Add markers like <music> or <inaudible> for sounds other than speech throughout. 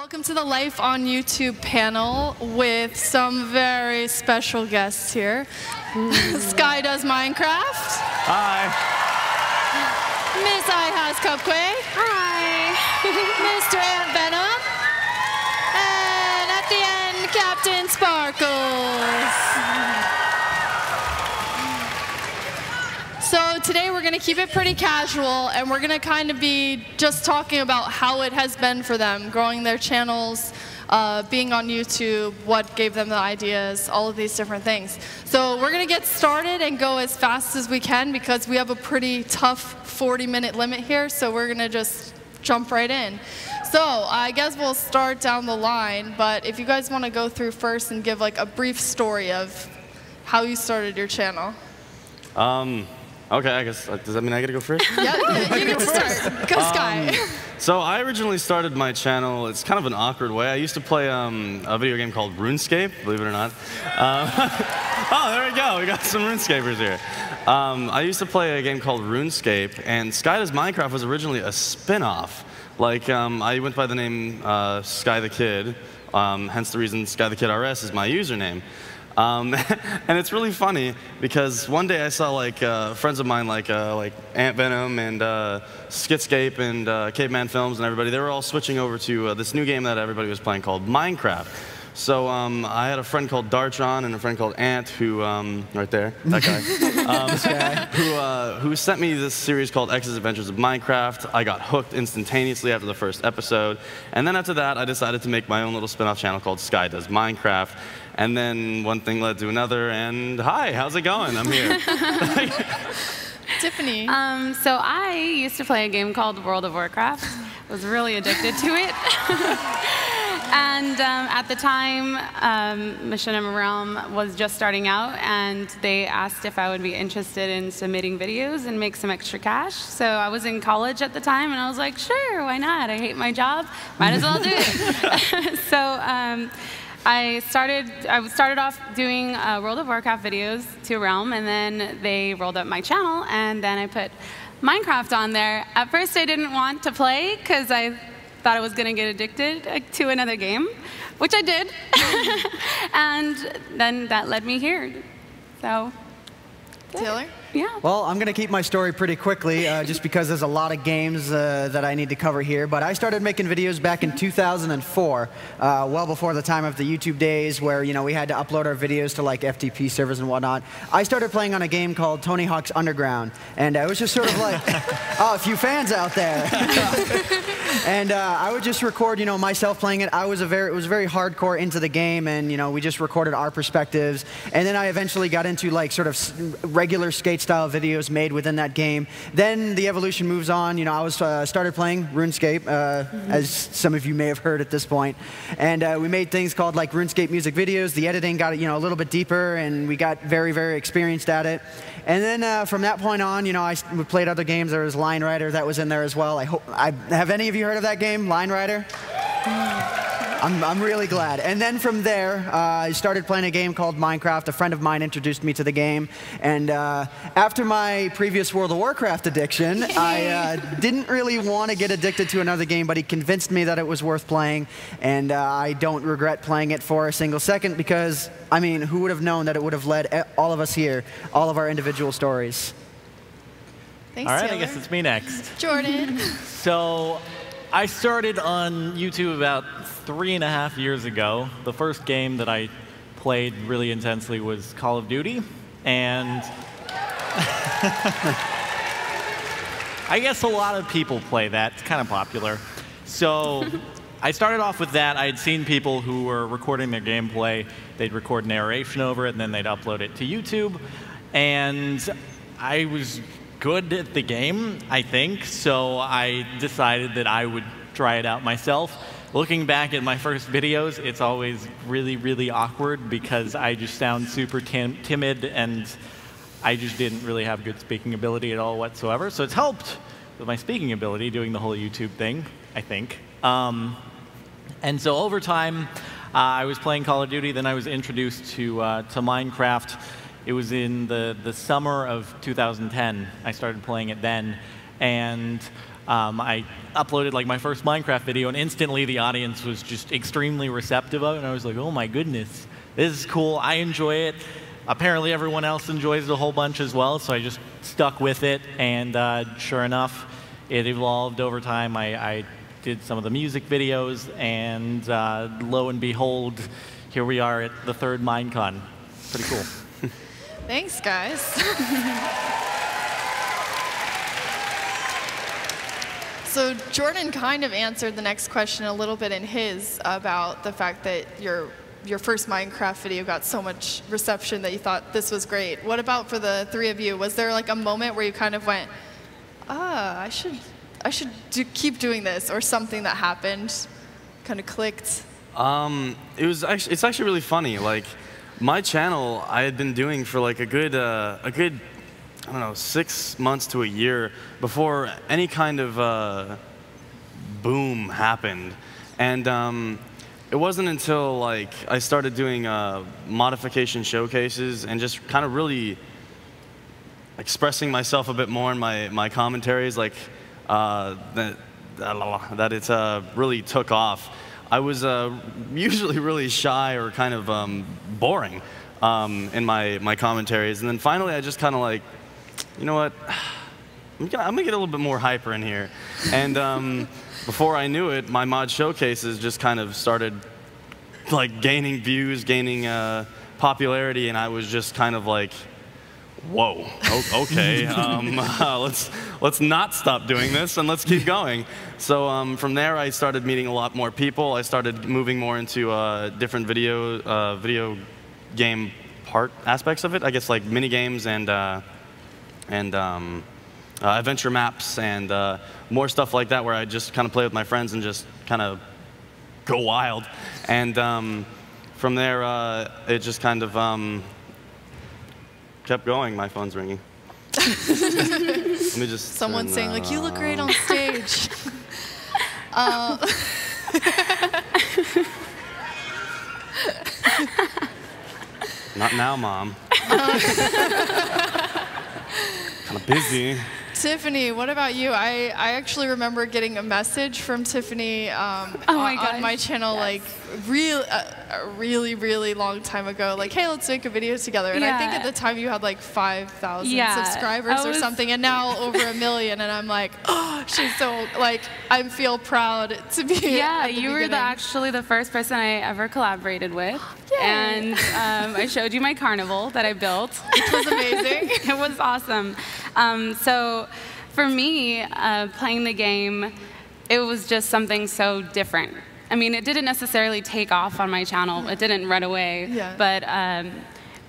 Welcome to the Life on YouTube panel with some very special guests here. <laughs> Sky does Minecraft. Hi. Miss iHasCupquake. Hi. <laughs> Mr. Ant Venom. And at the end, Captain Sparklez. Today we're going to keep it pretty casual and we're going to kind of be just talking about how it has been for them growing their channels, uh, being on YouTube, what gave them the ideas, all of these different things. So we're going to get started and go as fast as we can because we have a pretty tough 40 minute limit here. So we're going to just jump right in. So I guess we'll start down the line, but if you guys want to go through first and give like a brief story of how you started your channel. Um, okay, I guess, uh, does that mean I gotta go first? <laughs> Yeah, yeah, you get to start. Go Sky. <laughs> So I originally started my channel, it's kind of an awkward way. I used to play um, a video game called RuneScape, believe it or not. Uh, <laughs> oh, there we go, we got some RuneScapers here. Um, I used to play a game called RuneScape, and Sky Does Minecraft was originally a spin-off. Like, um, I went by the name uh, Sky the Kid, um, hence the reason Sky the Kid RS is my username. Um, <laughs> and it's really funny because one day I saw like uh, friends of mine like uh, like Ant Venom and uh, Skitscape and uh, Caveman Films and everybody. They were all switching over to uh, this new game that everybody was playing called Minecraft. So um, I had a friend called Dartron and a friend called Ant who, um, right there, that guy, <laughs> um, who, uh, who sent me this series called X's Adventures of Minecraft. I got hooked instantaneously after the first episode. And then after that, I decided to make my own little spin-off channel called Sky Does Minecraft. And then one thing led to another, and hi, how's it going? I'm here. <laughs> Tiffany. Um, so I used to play a game called World of Warcraft. I was really addicted to it. <laughs> and um, at the time, um, Machinima Realm was just starting out, and they asked if I would be interested in submitting videos and make some extra cash. So I was in college at the time, and I was like, sure, why not? I hate my job, might as well do it. <laughs> so. Um, I started, I started off doing uh, World of Warcraft videos to Realm, and then they rolled up my channel, and then I put Minecraft on there. At first, I didn't want to play because I thought I was going to get addicted to another game, which I did. <laughs> and then that led me here. So, Taylor? Yeah. Well, I'm going to keep my story pretty quickly, uh, just because there's a lot of games uh, that I need to cover here. But I started making videos back in 2004, uh, well before the time of the YouTube days, where you know we had to upload our videos to like FTP servers and whatnot. I started playing on a game called Tony Hawk's Underground, and I was just sort of like, <laughs> oh, a few fans out there. <laughs> and uh, I would just record, you know, myself playing it. I was a very, it was very hardcore into the game, and you know, we just recorded our perspectives. And then I eventually got into like sort of s- regular skate style videos made within that game. Then the evolution moves on. You know, I was uh, started playing RuneScape, uh, as some of you may have heard at this point. point, and uh, we made things called like RuneScape music videos. The editing got you know a little bit deeper, and we got very, very experienced at it. And then uh, from that point on, you know, I played other games. There was Line Rider that was in there as well. I hope. I, have any of you heard of that game, Line Rider? I'm, I'm really glad. And then from there, uh, I started playing a game called Minecraft. A friend of mine introduced me to the game. And uh, after my previous World of Warcraft addiction, I <laughs> uh, didn't really want to get addicted to another game, but he convinced me that it was worth playing. And uh, I don't regret playing it for a single second because, I mean, who would have known that it would have led all of us here, all of our individual stories? Thanks, All right, I guess it's me next. Jordan. So I started on YouTube about three and a half years ago. The first game that I played really intensely was Call of Duty, and <laughs> I guess a lot of people play that. It's kind of popular. So <laughs> I started off with that. I had seen people who were recording their gameplay. They'd record narration over it, and then they'd upload it to YouTube. And I was good at the game, I think, so I decided that I would try it out myself. Looking back at my first videos, it's always really, really awkward because I just sound super tim- timid and I just didn't really have good speaking ability at all whatsoever. So it's helped with my speaking ability doing the whole YouTube thing, I think. Um, and so over time, uh, I was playing Call of Duty. Then I was introduced to uh, to Minecraft. It was in the the summer of 2010. I started playing it then, and Um, I uploaded like my first Minecraft video, and instantly the audience was just extremely receptive of it. And I was like, oh my goodness, this is cool. I enjoy it. Apparently, everyone else enjoys it a whole bunch as well, so I just stuck with it. And uh, sure enough, it evolved over time. I, I did some of the music videos, and uh, lo and behold, here we are at the third Minecon. Pretty cool. Thanks, guys. <laughs> so Jordan kind of answered the next question a little bit in his about the fact that your your first Minecraft video got so much reception that you thought this was great. What about for the three of you? Was there like a moment where you kind of went, ah, I should I should do, keep doing this, or something that happened, kind of clicked? Um, it was actually, it's actually really funny. Like, my channel, I had been doing for like a good, uh, a good, I don't know, six months to a year before any kind of uh, boom happened, and um, it wasn't until like I started doing uh, modification showcases and just kind of really expressing myself a bit more in my, my commentaries, like uh, that, that it uh, really took off. I was uh, usually really shy or kind of um, boring um, in my, my commentaries. And then finally, I just kind of like, you know what? I'm gonna, get a little bit more hyper in here. And um, <laughs> before I knew it, my mod showcases just kind of started like gaining views, gaining uh, popularity, and I was just kind of like, whoa, okay, <laughs> um, uh, <laughs> let's, let's not stop doing this and let's keep going. So um, from there, I started meeting a lot more people. I started moving more into uh, different video, uh, video game part aspects of it. I guess like mini games and, uh, and um, uh, adventure maps and uh, more stuff like that where I just kind of play with my friends and just kind of go wild. And um, from there, it just kind of um, kept going. My phone's ringing. Let me just. Someone saying like, "You look great on stage." <laughs> uh, Not now, mom. <laughs> kind of busy. Tiffany, what about you? I, I actually remember getting a message from Tiffany um, oh my on, on, my channel yes. like real, uh, a really, really long time ago. Like, hey, let's make a video together. And yeah. I think at the time you had like 5,000 yeah. subscribers or something, and now <laughs> over a million. And I'm like, oh, she's so, like, I feel proud to be. Yeah, you were the, actually the first person I ever collaborated with. <gasps> Yay. And um, I showed you my carnival that I built. <laughs> Which was amazing. <laughs> it was awesome. Um, so for me, uh, playing the game, it was just something so different. I mean, it didn't necessarily take off on my channel. It didn't run away. Yeah. But um,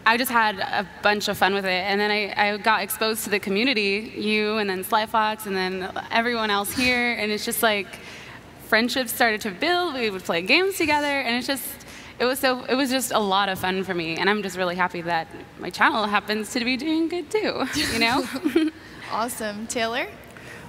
I just had a bunch of fun with it. And then I, I got exposed to the community, you and then Slyfox and then everyone else here. And it's just like friendships started to build. We would play games together. And it's just, it was so, it was just a lot of fun for me. And I'm just really happy that my channel happens to be doing good too, you know? <laughs> awesome. Taylor?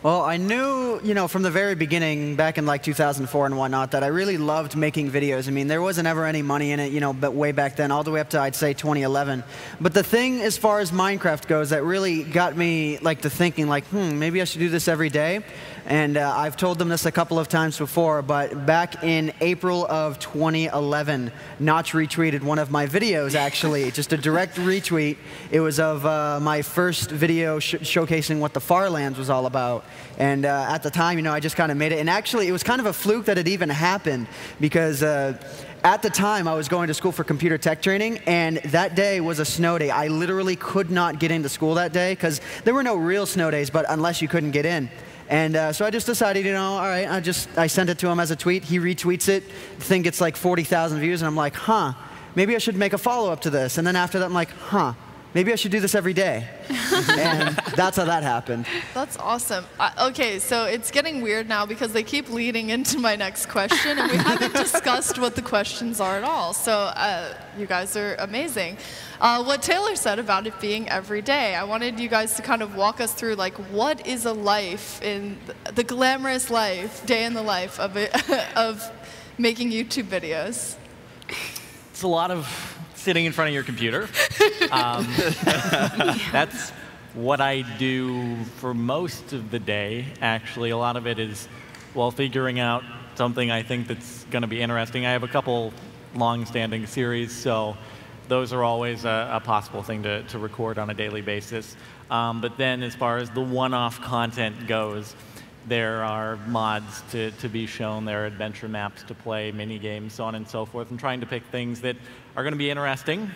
Well, I knew, you know, from the very beginning, back in like 2004 and whatnot, that I really loved making videos. I mean, there wasn't ever any money in it, you know, but way back then, all the way up to, I'd say, 2011. But the thing, as far as Minecraft goes, that really got me, like, to thinking, like, hmm, maybe I should do this every day. And uh, I've told them this a couple of times before, but back in April of 2011, Notch retweeted one of my videos, actually, <laughs> just a direct retweet. It was of uh, my first video sh showcasing what the Farlands was all about. And uh, at the time, you know, I just kind of made it. And actually, it was kind of a fluke that it even happened because uh, at the time, I was going to school for computer tech training, and that day was a snow day. I literally could not get into school that day because there were no real snow days, but unless you couldn't get in. And uh, so I just decided, you know, all right, I just I sent it to him as a tweet. He retweets it. The thing gets like 40,000 views, and I'm like, huh, maybe I should make a follow up to this. And then after that, I'm like, huh, maybe I should do this every day. <laughs> and that's how that happened. That's awesome. Uh, okay, so it's getting weird now because they keep leading into my next question, and we haven't discussed what the questions are at all. So uh, you guys are amazing. Uh, what Taylor said about it being every day, I wanted you guys to kind of walk us through, like, what is a life in the glamorous life, day in the life of, it, <laughs> of making YouTube videos? It's a lot of sitting in front of your computer. <laughs> Um, that's what I do for most of the day, actually, a lot of it is, well, figuring out something I think that's going to be interesting. I have a couple long-standing series, so those are always a, a possible thing to, to record on a daily basis. Um, but then as far as the one-off content goes, there are mods to, to be shown, there are adventure maps to play, mini games, so on and so forth, and trying to pick things that are going to be interesting.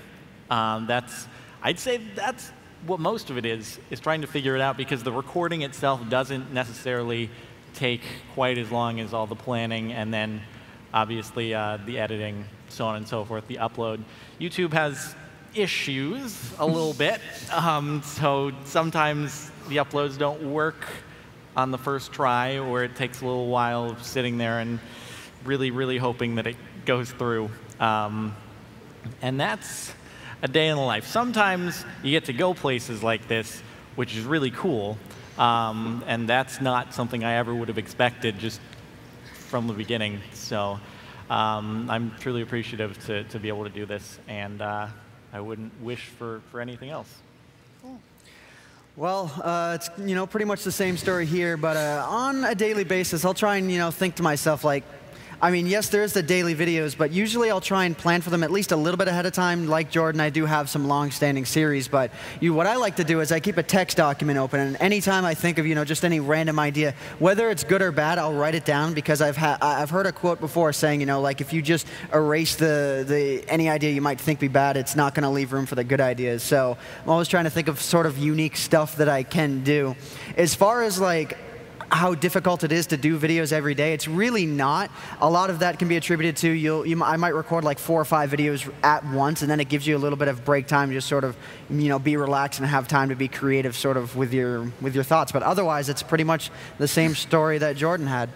Um, that's, I'd say that's what most of it is, is trying to figure it out because the recording itself doesn't necessarily take quite as long as all the planning and then obviously uh, the editing, so on and so forth, the upload. YouTube has issues a little bit, <laughs> um, so sometimes the uploads don't work on the first try, or it takes a little while of sitting there and really, really hoping that it goes through. Um, and that's a day in the life. Sometimes you get to go places like this, which is really cool. Um, and that's not something I ever would have expected just from the beginning. So um, I'm truly appreciative to, to be able to do this. And uh, I wouldn't wish for, for anything else. Well, uh, it's you know pretty much the same story here, but uh, on a daily basis, I'll try and you know think to myself like, I mean, yes, there is the daily videos, but usually I'll try and plan for them at least a little bit ahead of time. Like Jordan, I do have some long-standing series, but you, what I like to do is I keep a text document open, and anytime I think of you know just any random idea, whether it's good or bad, I'll write it down because I've had I've heard a quote before saying you know like if you just erase the the any idea you might think be bad, it's not going to leave room for the good ideas. So I'm always trying to think of sort of unique stuff that I can do. As far as like how difficult it is to do videos every day. It's really not. A lot of that can be attributed to you'll, you. I might record like four or five videos at once, and then it gives you a little bit of break time, just sort of, you know, be relaxed and have time to be creative, sort of with your with your thoughts. But otherwise, it's pretty much the same story that Jordan had.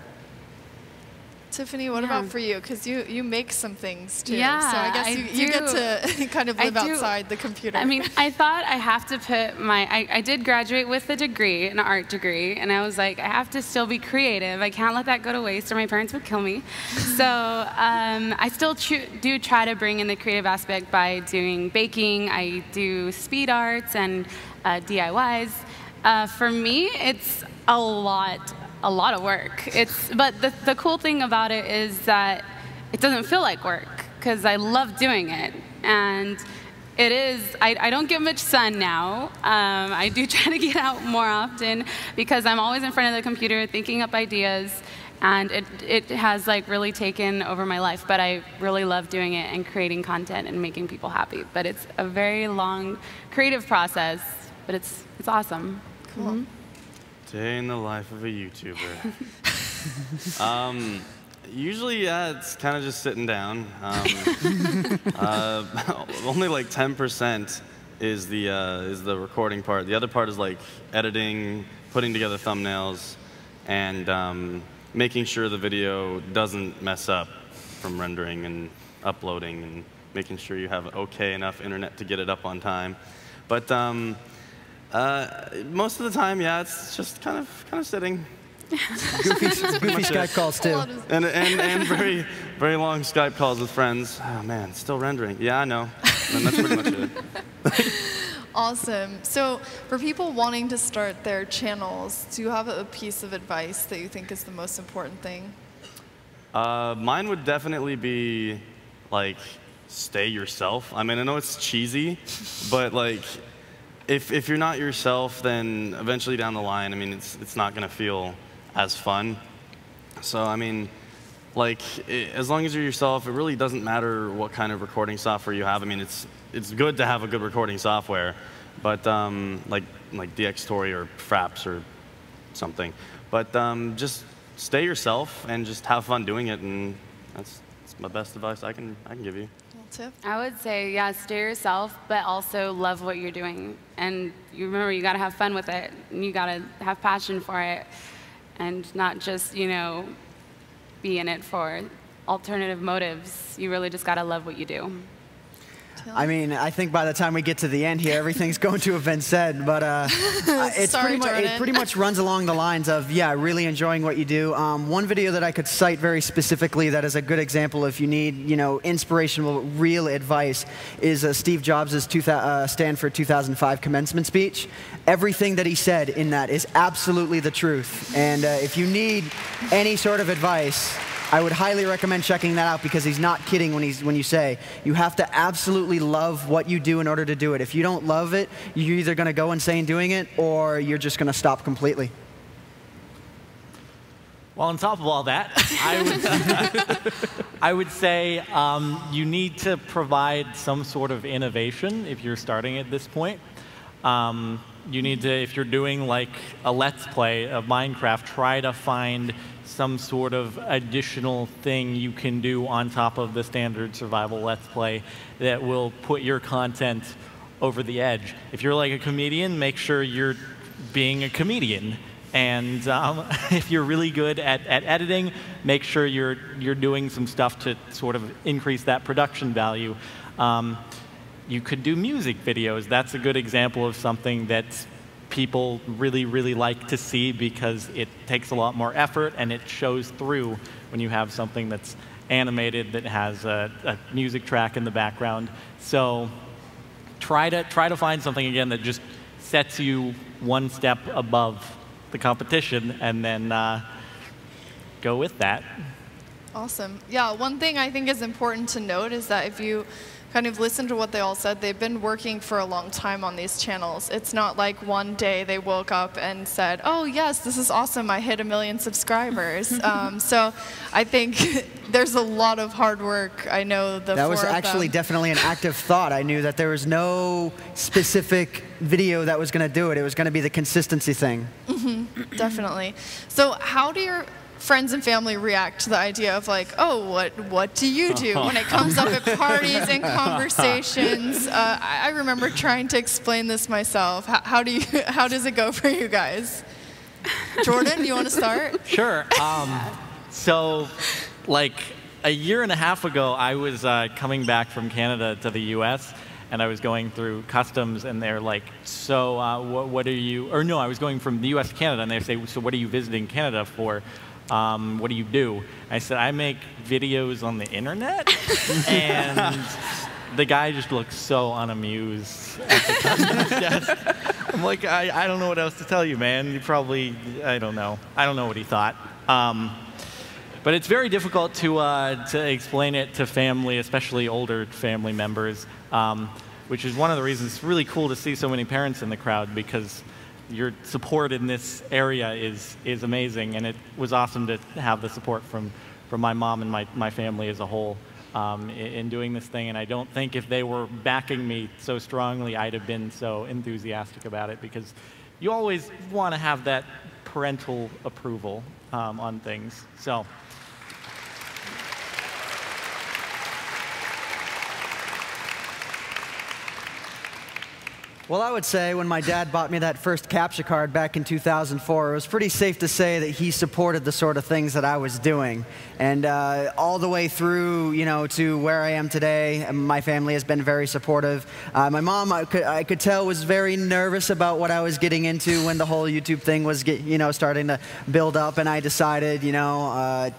Tiffany, what Yeah. about for you? Because you, you make some things too. Yeah, so I guess I you, you get to <laughs> kind of live outside the computer. I mean, I thought I have to put my, I, I did graduate with a degree, an art degree, and I was like, I have to still be creative. I can't let that go to waste or my parents would kill me. <laughs> so um, I still do try to bring in the creative aspect by doing baking. I do speed arts and uh, DIYs. Uh, for me, it's a lot, a lot of work. It's, but the, the cool thing about it is that it doesn't feel like work because I love doing it. And it is, I, I don't get much sun now. Um, I do <laughs> try to get out more often because I'm always in front of the computer thinking up ideas. And it, it has like really taken over my life, but I really love doing it and creating content and making people happy. But it's a very long creative process, but it's, it's awesome. cool. Day in the life of a YouTuber. <laughs> um, usually, yeah, it's kind of just sitting down. Um, <laughs> uh, <laughs> only like 10% is the uh, is the recording part. The other part is like editing, putting together thumbnails, and um, making sure the video doesn't mess up from rendering and uploading, and making sure you have okay enough internet to get it up on time. But um, uh, most of the time, yeah, it's just kind of kind of sitting, <laughs> Goofy, goofy Skype calls too. and and, and very very long Skype calls with friends. Oh man, still rendering. Yeah, I know. And that's pretty much it. <laughs> Awesome. So, for people wanting to start their channels, do you have a piece of advice that you think is the most important thing? Uh, mine would definitely be like stay yourself. I mean, I know it's cheesy, but like if if you're not yourself, then eventually down the line, I mean, it's it's not gonna feel as fun. So I mean, like i as long as you're yourself, it really doesn't matter what kind of recording software you have. I mean, it's it's good to have a good recording software, but um, like like DxTory or Fraps or something. But um, just stay yourself and just have fun doing it, and that's, that's my best advice I can I can give you. Tip. I would say, yeah, stay yourself, but also love what you're doing. And you remember, you got to have fun with it. And you got to have passion for it. And not just, you know, be in it for alternative motives. You really just got to love what you do. I mean, I think by the time we get to the end here, everything's <laughs> going to have been said. But uh, <laughs> it's Sorry, pretty much, it pretty much runs along the lines of, yeah, really enjoying what you do. Um, one video that I could cite very specifically that is a good example if you need, you know, inspirational, real advice is uh, Steve Jobs' two uh, Stanford 2005 commencement speech. Everything that he said in that is absolutely the truth. And uh, if you need any sort of advice, I would highly recommend checking that out because he's not kidding when, he's, when you say you have to absolutely love what you do in order to do it. If you don't love it, you're either going to go insane doing it or you're just going to stop completely. Well, on top of all that, I would, <laughs> I would say um, you need to provide some sort of innovation if you're starting at this point. Um, you need to, if you're doing like a let's play of Minecraft, try to find some sort of additional thing you can do on top of the standard survival let's play that will put your content over the edge. If you're like a comedian, make sure you're being a comedian. And um, <laughs> if you're really good at, at editing, make sure you're, you're doing some stuff to sort of increase that production value. Um, you could do music videos. That's a good example of something that people really, really like to see because it takes a lot more effort and it shows through when you have something that's animated that has a, a music track in the background. So try to try to find something again that just sets you one step above the competition, and then uh, go with that. Awesome. Yeah, one thing I think is important to note is that if you kind of listen to what they all said, they've been working for a long time on these channels. It's not like one day they woke up and said, oh, yes, this is awesome, I hit a million subscribers. <laughs> um, so I think <laughs> there's a lot of hard work. I know the That was actually definitely an active thought. I knew that there was no specific video that was going to do it. It was going to be the consistency thing. Definitely. So, how do your friends and family react to the idea of like, oh, what what do you do when it comes up at parties and <laughs> conversations? Uh, I, I remember trying to explain this myself. How, how do you <laughs> how does it go for you guys? Jordan, you want to start? <laughs> Sure. Um, so, like a year and a half ago, I was uh, coming back from Canada to the U.S. and I was going through customs, and they're like, "So, uh, what, what are you?" Or no, I was going from the U.S. to Canada, and they say, "So, what are you visiting Canada for?" Um, what do you do? I said, I make videos on the internet. <laughs> and the guy just looked so unamused at the customs <laughs> desk. I'm like, I, I don't know what else to tell you, man. You probably, I don't know. I don't know what he thought. Um, but it's very difficult to, uh, to explain it to family, especially older family members, um, which is one of the reasons it's really cool to see so many parents in the crowd because your support in this area is, is amazing. And it was awesome to have the support from, from my mom and my, my family as a whole um, in, in doing this thing. And I don't think if they were backing me so strongly, I'd have been so enthusiastic about it because you always want to have that parental approval um, on things. So. Well, I would say when my dad bought me that first capture card back in 2004, it was pretty safe to say that he supported the sort of things that I was doing. And uh, all the way through, you know, to where I am today, my family has been very supportive. Uh, my mom, I could, I could tell, was very nervous about what I was getting into when the whole YouTube thing was, get, you know, starting to build up. And I decided, you know, uh,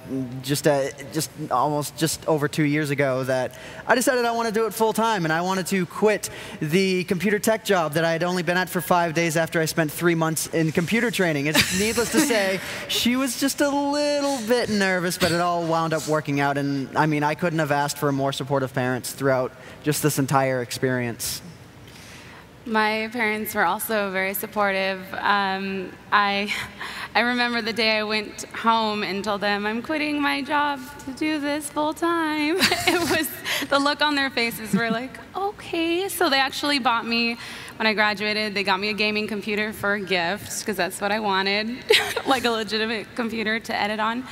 just, uh, just almost just over two years ago that I decided I want to do it full time and I wanted to quit the computer tech job that I had only been at for five days after I spent three months in computer training. It's <laughs> needless to say, she was just a little bit nervous, but it all wound up working out. And I mean, I couldn't have asked for more supportive parents throughout just this entire experience. My parents were also very supportive. Um, I, <laughs> I remember the day I went home and told them I'm quitting my job to do this full time. <laughs> it was the look on their faces were like, okay. So they actually bought me when I graduated. They got me a gaming computer for a gift because that's what I wanted, <laughs> like a legitimate computer to edit on.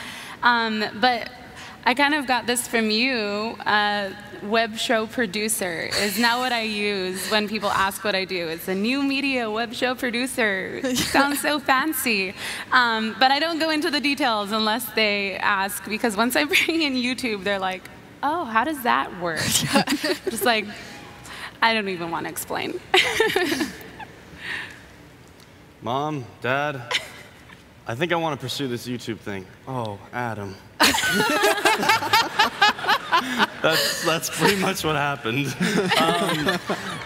Um, but I kind of got this from you. Uh, web show producer is now what I use when people ask what I do. It's a new media web show producer. <laughs> Sounds so fancy. Um, but I don't go into the details unless they ask because once I <laughs> bring in YouTube, they're like, oh, how does that work? Just like, I don't even want to explain. <laughs> Mom, Dad, I think I want to pursue this YouTube thing. Oh, Adam. <laughs> that's, that's pretty much what happened. Um,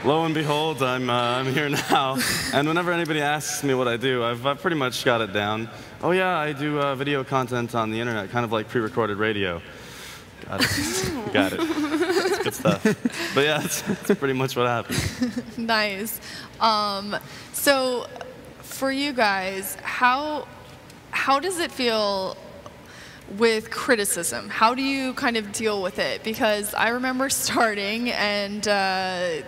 lo and behold, I'm, uh, I'm here now. And whenever anybody asks me what I do, I've, I've pretty much got it down. Oh, yeah, I do uh, video content on the internet, kind of like pre recorded radio. Got it. <laughs> got it. Good stuff. <laughs> But yeah, that's, that's pretty much what happened. <laughs> nice. Um, so, for you guys, how how does it feel with criticism? How do you kind of deal with it? Because I remember <laughs> starting and. Uh,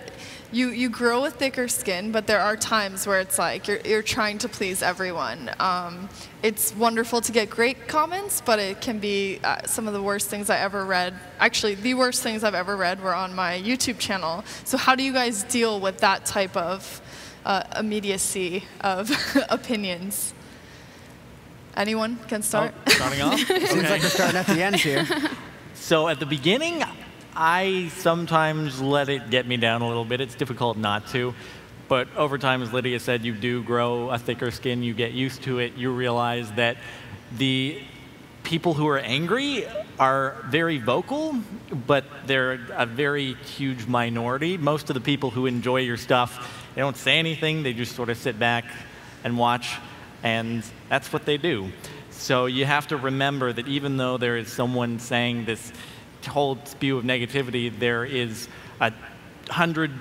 you, you grow a thicker skin, but there are times where it's like you're, you're trying to please everyone. Um, it's wonderful to get great comments, but it can be uh, some of the worst things I ever read. Actually, the worst things I've ever read were on my YouTube channel. So, how do you guys deal with that type of uh, immediacy of <laughs> opinions? Anyone can start? Oh, starting off? <laughs> Seems like we're starting at the end here. So at the beginning, I sometimes let it get me down a little bit. It's difficult not to. But over time, as Lydia said, you do grow a thicker skin, you get used to it, you realize that the people who are angry are very vocal, but they're a very huge minority. Most of the people who enjoy your stuff, they don't say anything, they just sort of sit back and watch, and that's what they do. So you have to remember that even though there is someone saying this whole spew of negativity, there is a hundred,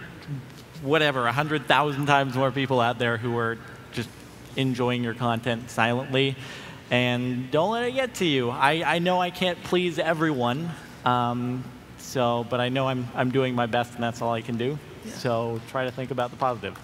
whatever, a hundred thousand times more people out there who are just enjoying your content silently. And don't let it get to you. I, I know I can't please everyone, um, so, but I know I'm, I'm doing my best, and that's all I can do. Yeah. So try to think about the positive.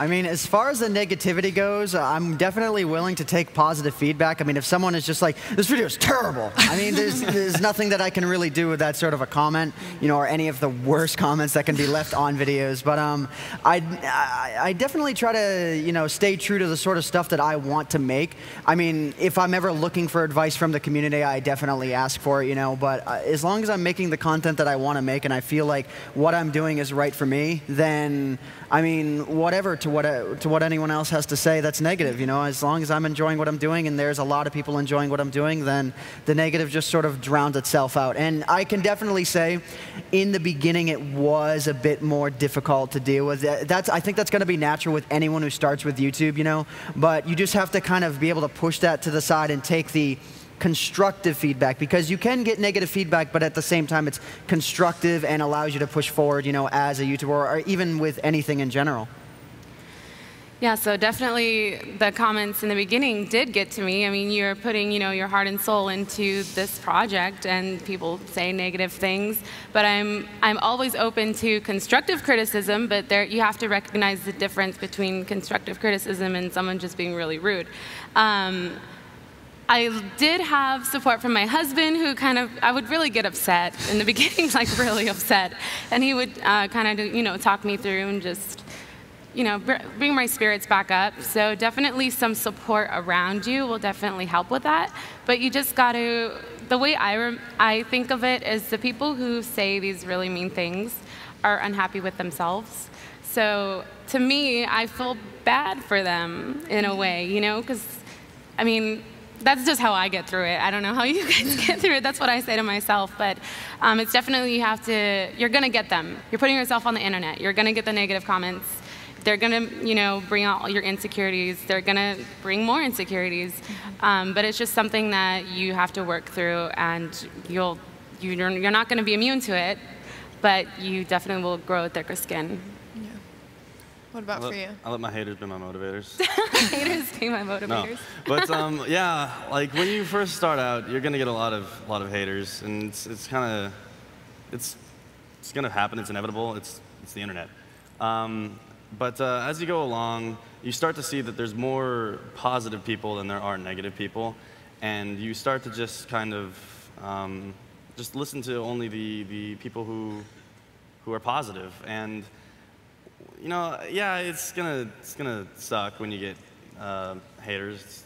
I mean, as far as the negativity goes, uh, I'm definitely willing to take positive feedback. I mean, if someone is just like, this video is terrible, I mean, there's, <laughs> there's nothing that I can really do with that sort of a comment, you know, or any of the worst <laughs> comments that can be left on videos. But um, I, I, I definitely try to, you know, stay true to the sort of stuff that I want to make. I mean, if I'm ever looking for advice from the community, I definitely ask for it, you know, but uh, as long as I'm making the content that I want to make and I feel like what I'm doing is right for me, then, I mean, whatever to what to what anyone else has to say that's negative. You know, as long as I'm enjoying what I'm doing and there's a lot of people enjoying what I'm doing, then the negative just sort of drowns itself out. And I can definitely say, in the beginning, it was a bit more difficult to deal with. That's I think that's going to be natural with anyone who starts with YouTube. You know, but you just have to kind of be able to push that to the side and take the constructive feedback because you can get negative feedback, but at the same time, it's constructive and allows you to push forward, you know, as a YouTuber or even with anything in general. Yeah, so definitely the comments in the beginning did get to me. I mean, you're putting, you know, your heart and soul into this project and people say negative things, but I'm I'm always open to constructive criticism, but there you have to recognize the difference between constructive criticism and someone just being really rude. Um, I did have support from my husband, who kind of, I would really get upset in the <laughs> beginning, like really upset. And he would uh, kind of, you know, talk me through and just you know, bring my spirits back up. So definitely some support around you will definitely help with that. But you just got to, the way I, I think of it is the people who say these really mean things are unhappy with themselves. So to me, I feel bad for them in a way, you know, because, I mean, that's just how I get through it. I don't know how you <laughs> guys get through it. That's what I say to myself. But um, it's definitely you have to, you're going to get them. You're putting yourself on the internet. You're going to get the negative comments they're going to, you know, bring out all your insecurities. They're going to bring more insecurities. Um, but it's just something that you have to work through, and you'll, you're, you're not going to be immune to it, but you definitely will grow a thicker skin. Yeah. What about let, for you? I let my haters be my motivators. <laughs> haters be my motivators. No. But <laughs> um, yeah, like when you first start out, you're gonna get a lot of a lot of haters, and it's it's kind of it's it's gonna happen. It's inevitable. It's it's the internet. Um, but uh, as you go along, you start to see that there's more positive people than there are negative people. And you start to just kind of um, just listen to only the, the people who, who are positive. And, you know, yeah, it's gonna, it's gonna suck when you get uh, haters. It's,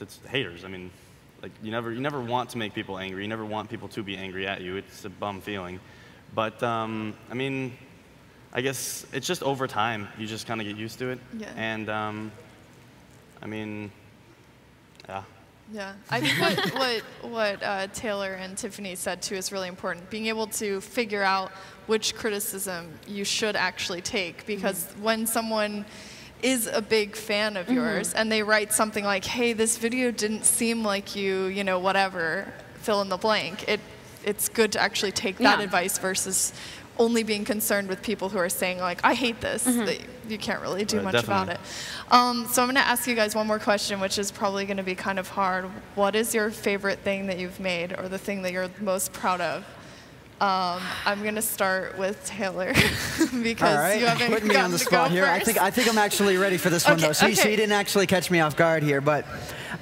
it's haters. I mean, Like you never you never want to make people angry. You never want people to be angry at you. It's a bum feeling. But um, I mean, I guess it's just over time. You just kind of get used to it. Yeah. And um, I mean, yeah. Yeah, I think what <laughs> what, what uh, Taylor and Tiffany said too is really important. Being able to figure out which criticism you should actually take, because when someone is a big fan of yours and they write something like, "Hey, this video didn't seem like you, you know, whatever, fill in the blank." It it's good to actually take that Yeah. advice versus only being concerned with people who are saying like, "I hate this." That you can't really do Right, much about it. Um, so I'm going to ask you guys one more question, which is probably going to be kind of hard. What is your favorite thing that you've made, or the thing that you're most proud of? Um, I'm going to start with Taylor <laughs> because All right, you haven't putting me on the spot go here. I think I think I'm actually ready for this one Okay, though. So, you- so okay. you didn't actually catch me off guard here, but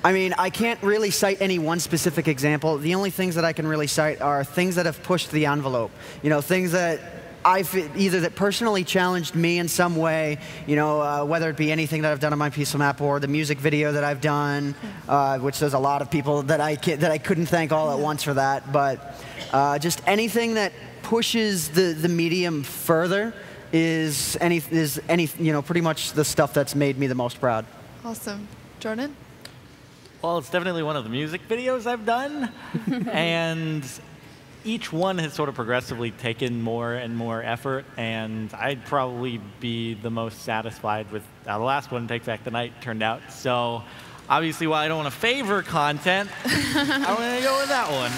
I mean, I can't really cite any one specific example. The only things that I can really cite are things that have pushed the envelope. You know, things that I've either that personally challenged me in some way. You know, uh, whether it be anything that I've done on my piece of map or the music video that I've done, uh, which there's a lot of people that I that I couldn't thank all at once for that. But uh, just anything that pushes the, the medium further is any is any you know pretty much the stuff that's made me the most proud. awesome, Jordan. Well, it's definitely one of the music videos I've done, <laughs> and each one has sort of progressively taken more and more effort, and I'd probably be the most satisfied with how the last one, Take Back the Night, turned out. So, obviously, while I don't want to favor content, I'm going to go with that one.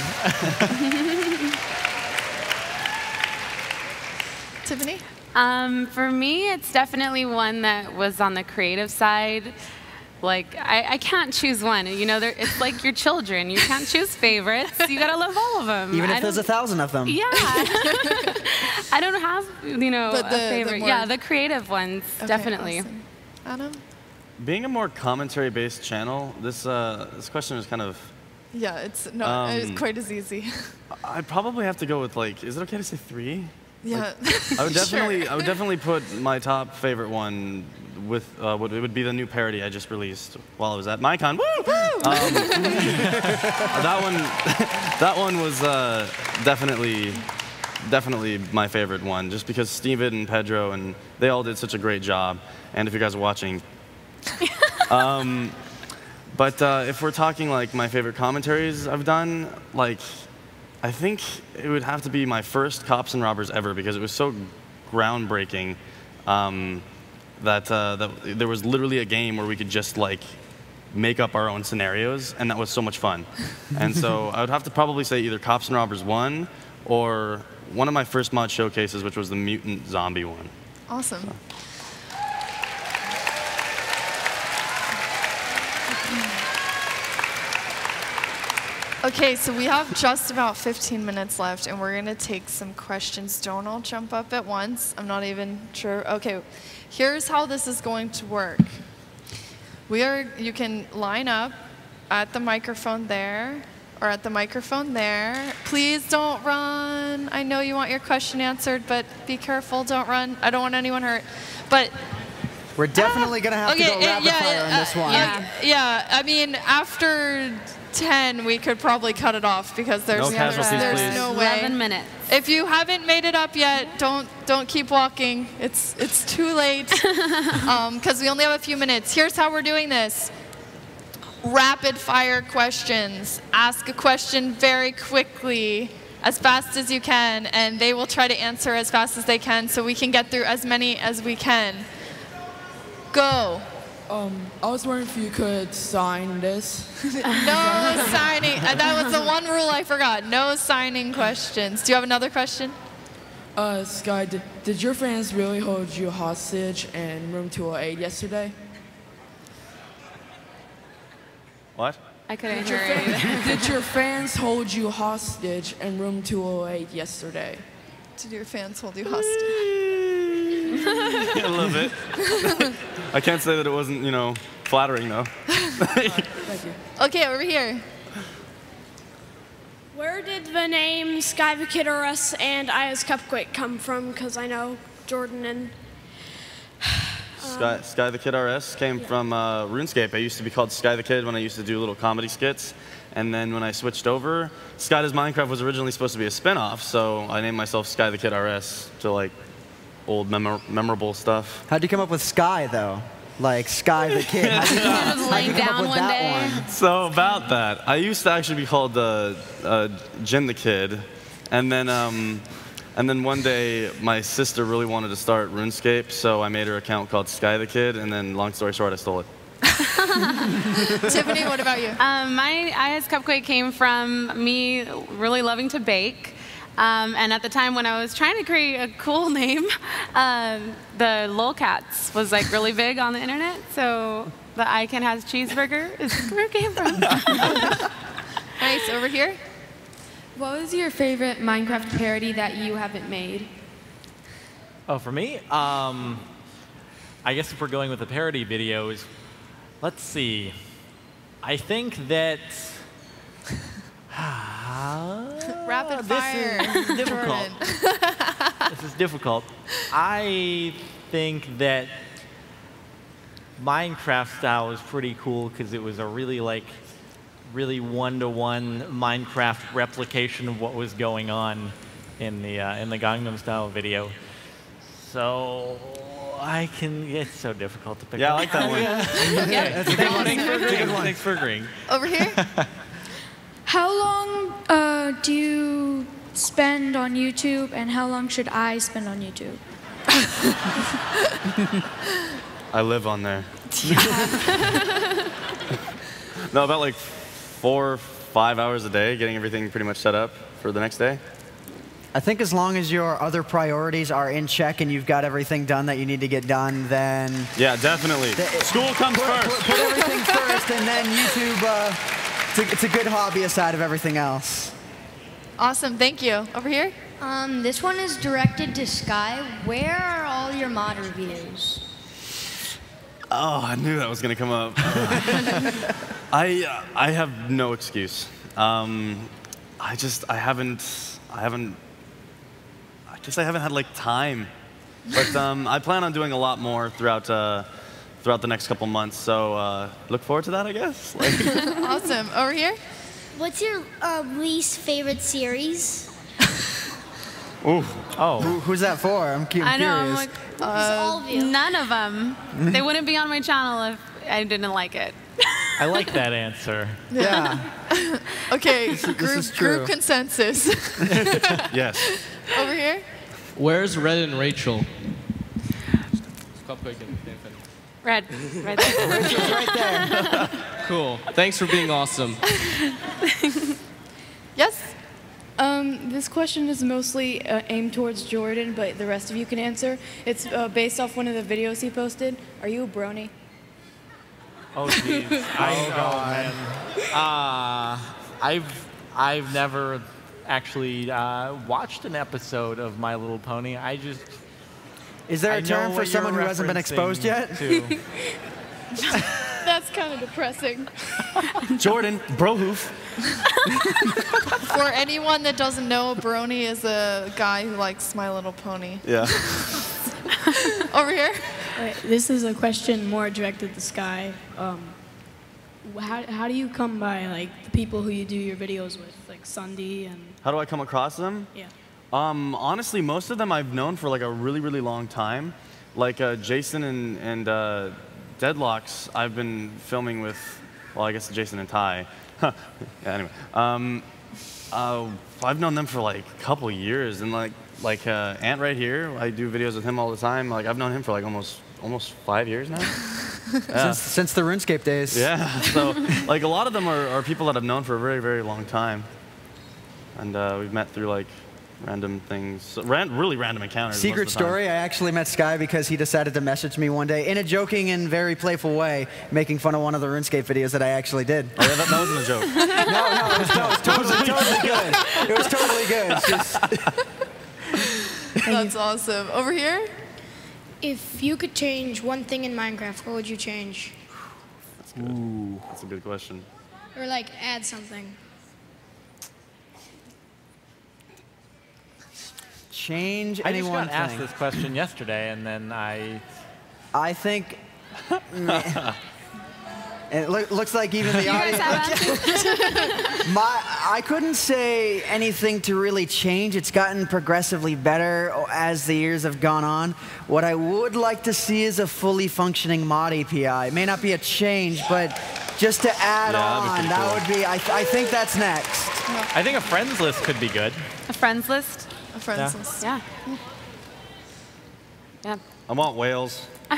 <laughs> Tiffany. Um, for me, it's definitely one that was on the creative side. Like I, I can't choose one. You know, it's like your children. You can't choose favorites. You gotta love all of them. Even I if there's a thousand of them. Yeah. <laughs> I don't have, you know, But the- a favorite. more- yeah, the creative ones, Okay, definitely. awesome. Adam. Being a more commentary-based channel, this uh, this question is kind of. Yeah, it's not it's Um, quite as easy. <laughs> I'd probably have to go with like. Is it okay to say three? yeah. I would <laughs> definitely, Sure. I would definitely put my top favorite one with uh, would it would be the new parody I just released while I was at Minecon. Woo! Um, <laughs> that one, <laughs> that one was uh, definitely, definitely my favorite one, just because Steven and Pedro and they all did such a great job. And if you guys are watching, <laughs> um, but uh, if we're talking like my favorite commentaries I've done, like I think it would have to be my first Cops and Robbers ever because it was so groundbreaking um, that, uh, that there was literally a game where we could just like make up our own scenarios, and that was so much fun. <laughs> and so I would have to probably say either Cops and Robbers 1 or one of my first mod showcases, which was the Mutant Zombie one. Awesome. Okay, so we have just about 15 minutes left, and we're going to take some questions. Don't all jump up at once. I'm not even sure. Okay, here's how this is going to work. We are, you can line up at the microphone there or at the microphone there. Please don't run. I know you want your question answered, but be careful. Don't run. I don't want anyone hurt. But We're definitely gonna have to go uh, rapid fire on this one. Yeah, yeah. I mean, after 10, we could probably cut it off because there's, No there's, casualties, there's no way. 11 minutes. If you haven't made it up yet, don't don't keep walking. It's it's too late <laughs> um, because we only have a few minutes. Here's how we're doing this. Rapid fire questions. Ask a question very quickly, as fast as you can, and they will try to answer as fast as they can so we can get through as many as we can. Go. Um, I was wondering if you could sign this. <laughs> No signing. uh, That was the one rule I forgot. No signing questions. Do you have another question? Uh, Sky, did, did your fans really hold you hostage in room 208 yesterday? What? I couldn't Did your, hear it. fan, did your <laughs> fans hold you hostage in room 208 yesterday? Did your fans hold you hostage? <laughs> a little bit. I can't say that it wasn't, you know, flattering though. Thank <laughs> you. Okay, over here. Where did the name Sky the Kid RS and iHasCupquake come from? Because I know Jordan and <sighs> Sky, Sky the Kid RS came from uh, RuneScape. I used to be called Sky the Kid when I used to do little comedy skits. And then when I switched over, Sky Does Minecraft was originally supposed to be a spin-off, so I named myself Sky the Kid RS to like old memor- memorable stuff. How'd you come up with Sky though? Like Sky the Kid. How'd you <laughs> come, Just how'd laying you come up with one that day. one? So about that, I used to actually be called uh, uh, Jin the Kid, and then um, and then one day my sister really wanted to start RuneScape, so I made her account called Sky the Kid, and then long story short, I stole it. <laughs> Tiffany, what about you? Um, my iHasCupquake came from me really loving to bake. Um, and at the time when I was trying to create a cool <laughs> name, um, the lolcats was like really big on the internet. So the I Can Has Cheezburger is <laughs> where it came from. <laughs> Nice, over here. What was your favorite Minecraft parody that you haven't made? Oh, for me? Um, I guess if we're going with the parody videos, let's see. I think that. Rapid this fire. is difficult. <laughs> This is difficult. I think that Minecraft style is pretty cool because it was a really like really one-to-one Minecraft replication of what was going on in the uh, in the Gangnam Style video. So I can. It's so difficult to pick. Yeah, I like that one. <laughs> Thanks for agreeing. Thanks for agreeing. Over here. <laughs> How long uh, do you spend on YouTube, and how long should I spend on YouTube? <laughs> I live on there. Yeah. <laughs> no, about like four, five hours a day, getting everything pretty much set up for the next day. I think as long as your other priorities are in check and you've got everything done that you need to get done, then Yeah, definitely. School comes put, first. put, put everything first, and then YouTube. Uh, it's, a, it's a good hobby aside of everything else. Awesome, thank you. Over here. Um, this one is directed to Sky. Where are all your mod reviews? Oh, I knew that was gonna come up. <laughs> I uh, I have no excuse. Um, I just I haven't I haven't I guess I haven't had like time. But um, I plan on doing a lot more throughout uh, throughout the next couple months. So uh, look forward to that, I guess. <laughs> Like, <laughs> Awesome. Over here. What's your uh, least favorite series? <laughs> ooh, Oh, Who, who's that for? I'm, cu- I know. I'm curious. like, It's all of you. none of them. They wouldn't be on my channel if I didn't like it. I like that answer. yeah. Okay, group, is true. group consensus. yes. Over here. Where's Red and Rachel? Cupquake. Red, right there. Rachel's <laughs> right there. Cool. Thanks for being awesome. <laughs> Yes. Um, this question is mostly uh, aimed towards Jordan, but the rest of you can answer. It's uh, based off one of the videos he posted. Are you a brony? Oh jeez. <laughs> I oh, man. Uh, I've I've never actually uh, watched an episode of My Little Pony. I just Is there I a know term for someone who hasn't been exposed yet? <laughs> That's kind of depressing. <laughs> Jordan, bro hoof. For anyone that doesn't know, brony is a guy who likes My Little Pony. Yeah. <laughs> Over here. Alright, this is a question more directed to Sky. Um, how, how do you come by like the people who you do your videos with, like Sunday and How do I come across them? yeah? Um, honestly, most of them I've known for like a really, really long time. Like uh, Jason and, and uh, Deadlox, I've been filming with, well, I guess Jason and Ty. <laughs> yeah, anyway. Um, uh, I've known them for like a couple years, and like like uh, Ant right here, I do videos with him all the time. Like I've known him for like almost almost five years now. <laughs> Yeah. Since, since the RuneScape days. Yeah. <laughs> So like a lot of them are, are people that I've known for a very, very long time, and uh, we've met through like random things, ran, really random encounters. Secret of the time. story, I actually met Sky because he decided to message me one day in a joking and very playful way, making fun of one of the RuneScape videos that I actually did. Oh, yeah, that, that wasn't a joke. <laughs> no, no, it was, no, it was totally, <laughs> totally good. It was totally good. <laughs> Just, That's awesome. Over here. If you could change one thing in Minecraft, what would you change? That's good. Ooh, that's a good question. Or like add something? Change I any just got asked this question yesterday, and then I I think. <laughs> It loo- looks like even the You guys audience. have <laughs> My, I couldn't say anything to really change. It's gotten progressively better as the years have gone on. What I would like to see is a fully functioning mod API. It may not be a change, but just to add Yeah, that'd be on, pretty that would be. I, I think that's next. I think a friends list could be good. A friends list? A friends Yeah. list. Yeah. Yeah. I want whales. <laughs>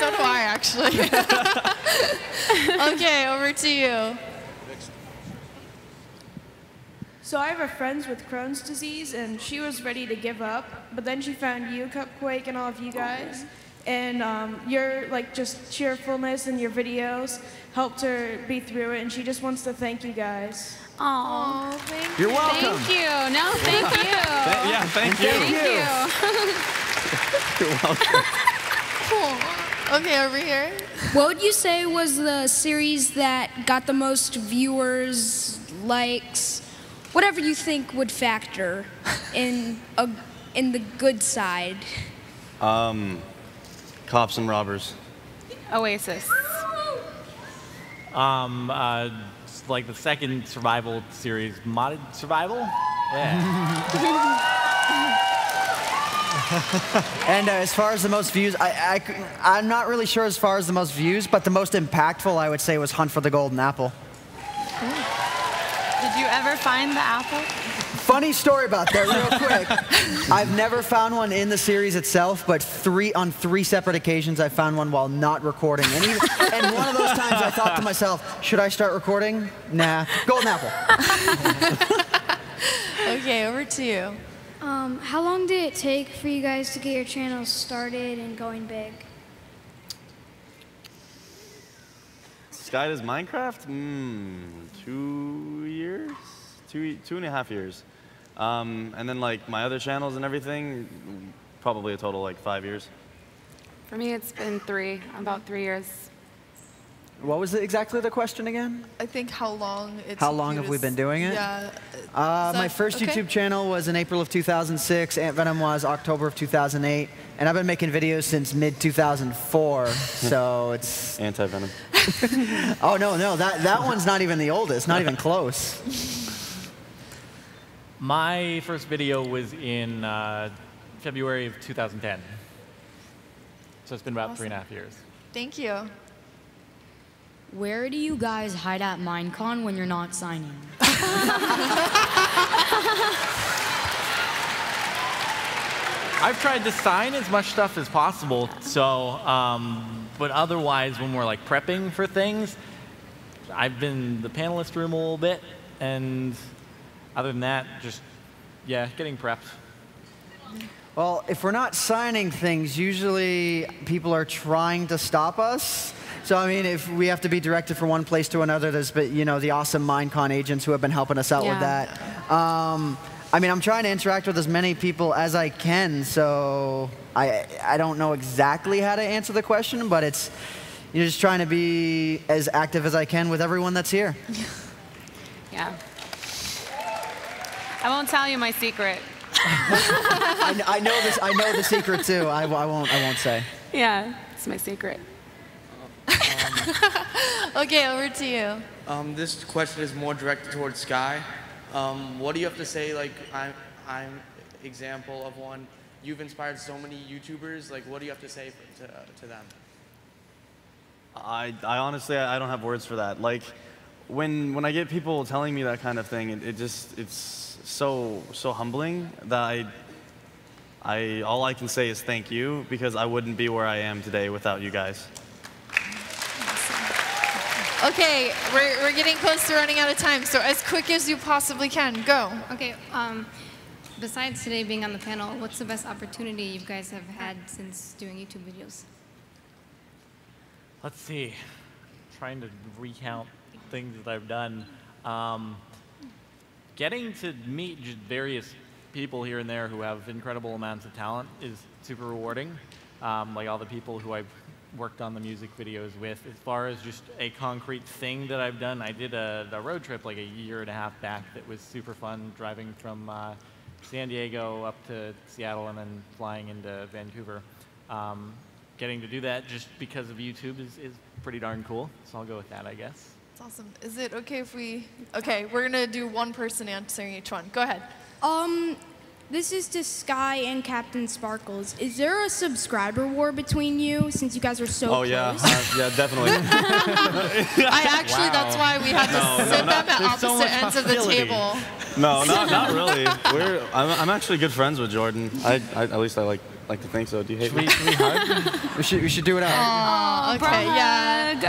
So do I, actually. <laughs> okay, over to you. So I have a friend with Crohn's disease, and she was ready to give up, but then she found you, Cupquake, and all of you guys, and um, your like just cheerfulness and your videos helped her be through it, and she just wants to thank you guys. Oh, thank You're welcome. Thank you. No, thank <laughs> you. yeah, thank you. Thank you. <laughs> You're welcome. Cool. Okay, over here. What would you say was the series that got the most viewers, likes, whatever you think would factor in a, in the good side? Um, cops and robbers. Oasis. Um, uh, it's like the second survival series, modded survival. Yeah. <laughs> And uh, as far as the most views, I, I, am not really sure as far as the most views, but the most impactful, I would say, was Hunt for the Golden Apple. Did you ever find the apple? Funny story about that, real quick. <laughs> I've never found one in the series itself, but three on three separate occasions I found one while not recording. And, even, and one of those times I thought to myself, should I start recording? Nah, Golden Apple. <laughs> Okay, over to you. Um, how long did it take for you guys to get your channel started and going big? Sky does Minecraft? Hmm, two years? Two, two and a half years. Um, and then like my other channels and everything, probably a total like five years. For me, it's been three, about three years. What was it exactly the question again? I think how long it's. How long have we been doing it? Yeah. Uh, Is my first okay? YouTube channel was in April of 2006. Ant Venom was October of 2008. And I've been making videos since mid 2004. <laughs> so it's. Anti venom. <laughs> Oh, no, no. That, that one's not even the oldest, not even close. <laughs> My first video was in uh, February of 2010. So it's been about three and a half years. Thank you. Where do you guys hide at Minecon when you're not signing? <laughs> I've tried to sign as much stuff as possible. So, um, but otherwise, when we're like prepping for things, I've been the panelist room a little bit, and other than that, just yeah, getting prepped. Well, if we're not signing things, usually people are trying to stop us. So I mean, if we have to be directed from one place to another, there's been, you know the awesome Minecon agents who have been helping us out with that. Um, I mean, I'm trying to interact with as many people as I can, so I I don't know exactly how to answer the question, but it's you're just trying to be as active as I can with everyone that's here. <laughs> Yeah. I won't tell you my secret. I, I know this. I know the secret too. I, I won't. I won't say. Yeah, it's my secret. <laughs> Okay, over to you. Um, this question is more directed towards Sky. Um, what do you have to say? Like, I'm, I'm example of one. You've inspired so many YouTubers. Like, what do you have to say to, to them? I, I honestly, I don't have words for that. Like, when, when I get people telling me that kind of thing, it, it just, it's so, so humbling that I, I, all I can say is thank you because I wouldn't be where I am today without you guys. Okay, we're, we're getting close to running out of time, so as quick as you possibly can, go. Okay, um, besides today being on the panel, what's the best opportunity you guys have had since doing YouTube videos? Let's see. Trying to recount things that I've done. Um, getting to meet various people here and there who have incredible amounts of talent is super rewarding. Um, like all the people who I've worked on the music videos with. As far as just a concrete thing that I've done, I did a, a road trip like a year and a half back that was super fun, driving from uh, San Diego up to Seattle and then flying into Vancouver. Um, getting to do that just because of YouTube is, is pretty darn cool. So I'll go with that, I guess. It's awesome. Is it okay if we? Okay, we're gonna do one person answering each one. Go ahead. Um, this is to Sky and Captain Sparklez. Is there a subscriber war between you since you guys are so oh close? yeah, uh, yeah, definitely. <laughs> I actually, that's why we had to No, no, sit not- them at there's so opposite much ends of the table. no, not, not <laughs> really. We're I'm, I'm actually good friends with Jordan. I, I at least I like like to think so. Do you hate me? <laughs> we should we should do it out. Aw, okay, yeah. There's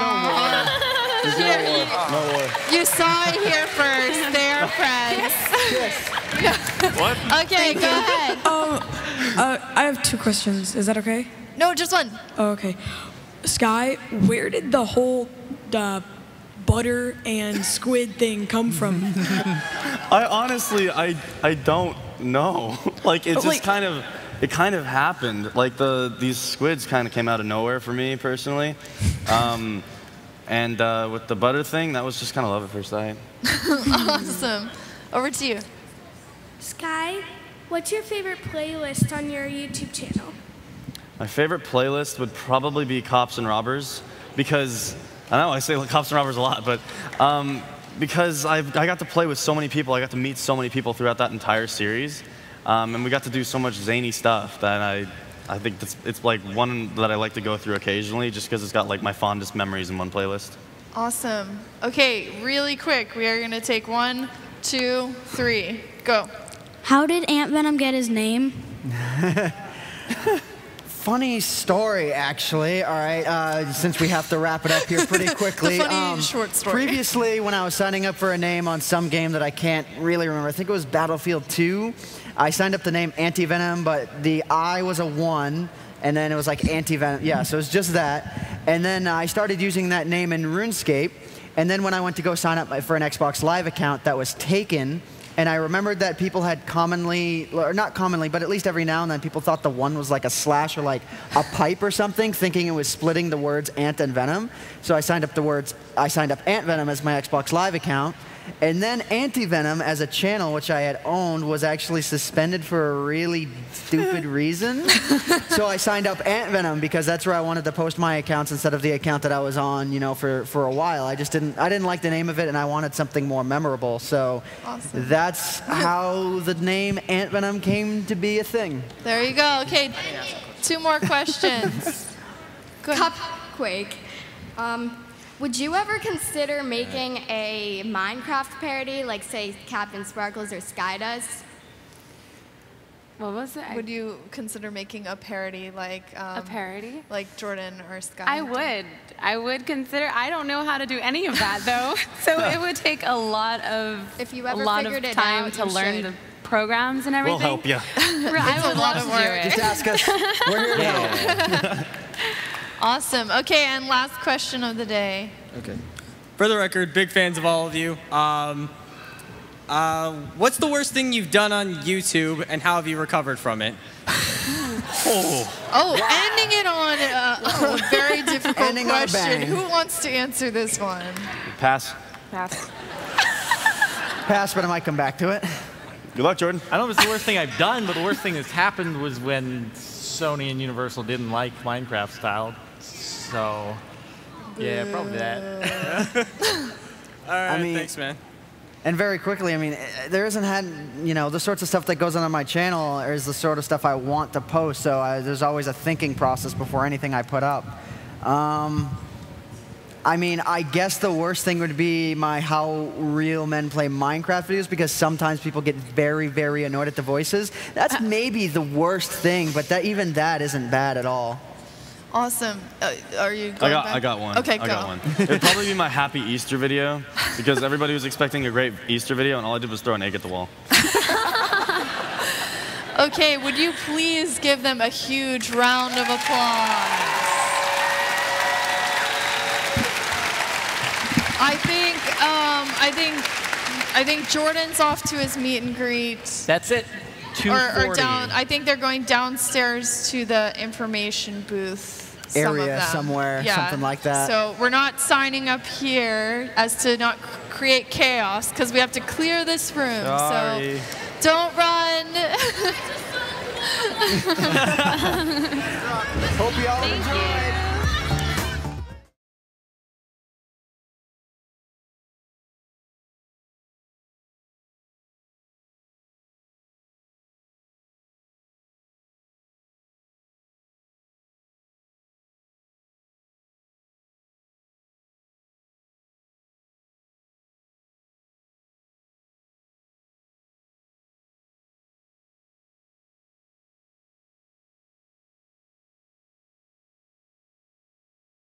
no war. No war. You saw it here first. They're friends. Yes. What? Okay, go ahead. Um, uh, I have two questions. Is that okay? No, just one. Oh, okay. Sky, where did the whole uh, butter and squid thing come from? <laughs> I honestly, I, I don't know. <laughs> like it just Like- kind of, it kind of happened. Like the these squids kind of came out of nowhere for me personally, um, and uh, with the butter thing, that was just kind of love at first sight. <laughs> awesome. Over to you. Sky, what's your favorite playlist on your YouTube channel? My favorite playlist would probably be Cops and Robbers because I know I say <laughs> Cops and Robbers a lot, but um, because I've, I got to play with so many people, I got to meet so many people throughout that entire series, um, and we got to do so much zany stuff that I, I think that's, it's like one that I like to go through occasionally, just because it's got like my fondest memories in one playlist. Awesome. Okay, really quick. We are gonna take one, two, three. Go. How did Ant Venom get his name? <laughs> Funny story, actually. All right, uh, since we have to wrap it up here pretty <laughs> quickly. The funny short story. Previously, when I was signing up for a name on some game that I can't really remember, I think it was Battlefield 2, I signed up the name Anti Venom, but the I was a 1, and then it was like Anti Venom. Yeah, so it was just that. And then I started using that name in RuneScape, and then when I went to go sign up for an Xbox Live account, that was taken. And I remembered that people had commonly, or not commonly, but at least every now and then, people thought the one was like a slash or like a pipe or something, thinking it was splitting the words ant and venom. So I signed up the words, I signed up ant venom as my Xbox Live account. And then Anti Venom as a channel, which I had owned, was actually suspended for a really stupid <laughs> reason. so I signed up Ant Venom because that's where I wanted to post my accounts instead of the account that I was on, you know, for, for a while. I just didn't, I didn't like the name of it, and I wanted something more memorable. So Awesome. that's how the name Ant Venom came to be a thing. There you go. Okay, two more questions. <laughs> Cupquake. Um, would you ever consider making a Minecraft parody, like say Captain Sparklez or Sky does? What was it? Would you consider making a parody like um, A parody? like Jordan or Sky? I would. I would consider. I don't know how to do any of that though, <laughs> so it would take a lot of If you a ever lot of figured it time out, to learn should. the programs and everything. We'll help you. <laughs> I would a lot love of to do work. it. Just ask us. We're here to help. <laughs> Awesome. Okay, and last question of the day. Okay. For the record, big fans of all of you. Um, uh, what's the worst thing you've done on YouTube, and how have you recovered from it? Oh. <laughs> Oh, ending it on a, a very <laughs> difficult Ending question. Who wants to answer this one? Pass. Pass. <laughs> Pass, but I might come back to it. Good luck, Jordan. I don't know if it's the worst thing I've done, but the worst thing that's happened was when Sony and Universal didn't like Minecraft style. So, yeah, probably that. <laughs> All right, I mean- thanks, man. And very quickly, I mean, there isn't had, you know, the sorts of stuff that goes on on my channel is the sort of stuff I want to post. So I, there's always a thinking process before anything I put up. Um, I mean, I guess the worst thing would be my how real men play Minecraft videos because sometimes people get very, very annoyed at the voices. That's maybe the worst thing, but that even that isn't bad at all. Awesome. Uh, are you? I got, back? I got one. Okay, I go. got one. It'd probably be my happy Easter video because everybody was expecting a great Easter video, and all I did was throw an egg at the wall. <laughs> Okay, would you please give them a huge round of applause? I think, um, I think, I think Jordan's off to his meet and greet. That's it. Or, or down. I think they're going downstairs to the information booth. Area them. somewhere, Yeah. something like that. So we're not signing up here as to not create chaos because we have to clear this room. Sorry. So don't run. <laughs> Hope you all enjoy.